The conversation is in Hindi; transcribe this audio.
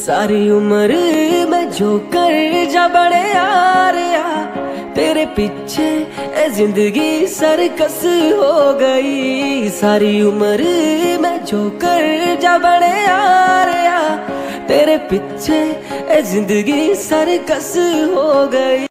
सारी उम्र मैं जो कर जा बड़े यार तेरे पीछे ए ज़िंदगी सरकस हो गई। सारी उम्र मैं जो कर जा बड़े यार तेरे पीछे ए ज़िंदगी सरकस हो गई।